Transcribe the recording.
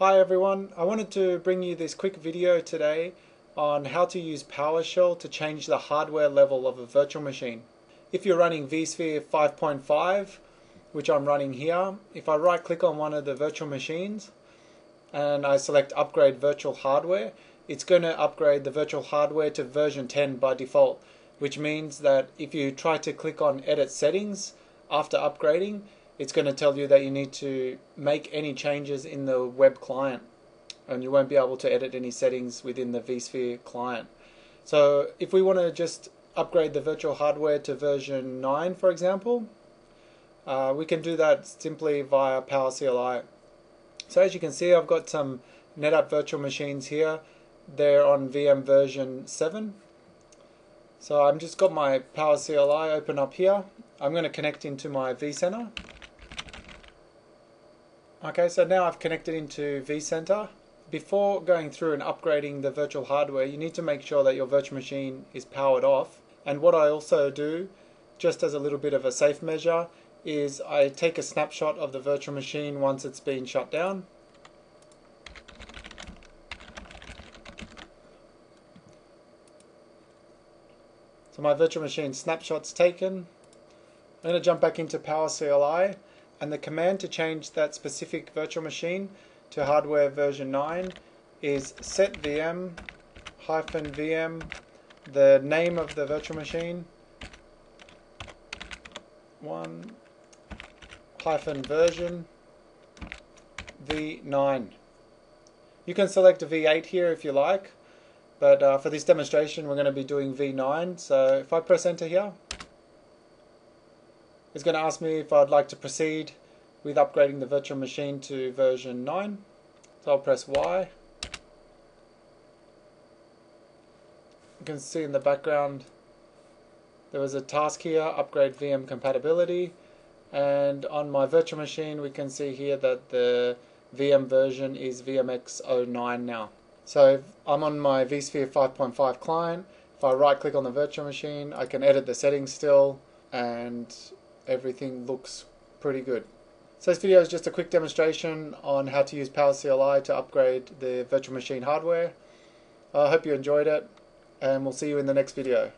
Hi everyone, I wanted to bring you this quick video today on how to use PowerShell to change the hardware level of a virtual machine. If you're running vSphere 5.5, which I'm running here, if I right click on one of the virtual machines and I select upgrade virtual hardware, it's going to upgrade the virtual hardware to version 10 by default, which means that if you try to click on edit settings after upgrading, it's going to tell you that you need to make any changes in the web client and you won't be able to edit any settings within the vSphere client. So if we want to just upgrade the virtual hardware to version 9 for example, uh, we can do that simply via PowerCLI. So as you can see I've got some NetApp virtual machines here. They're on VM version 7. So I've just got my PowerCLI open up here. I'm going to connect into my vCenter. Okay, so now I've connected into vCenter. Before going through and upgrading the virtual hardware, you need to make sure that your virtual machine is powered off. And what I also do, just as a little bit of a safe measure, is I take a snapshot of the virtual machine once it's been shut down. So my virtual machine snapshot's taken. I'm going to jump back into PowerCLI and the command to change that specific virtual machine to hardware version 9 is setvm hyphen vm the name of the virtual machine 1 hyphen version v9 you can select a v8 here if you like but uh, for this demonstration we're going to be doing v9 so if I press enter here it's going to ask me if I'd like to proceed with upgrading the virtual machine to version 9. So I'll press Y. You can see in the background there was a task here, upgrade VM compatibility. And on my virtual machine we can see here that the VM version is VMX09 now. So I'm on my vSphere 5.5 client. If I right click on the virtual machine I can edit the settings still and everything looks pretty good. So this video is just a quick demonstration on how to use PowerCLI to upgrade the virtual machine hardware. I hope you enjoyed it and we'll see you in the next video.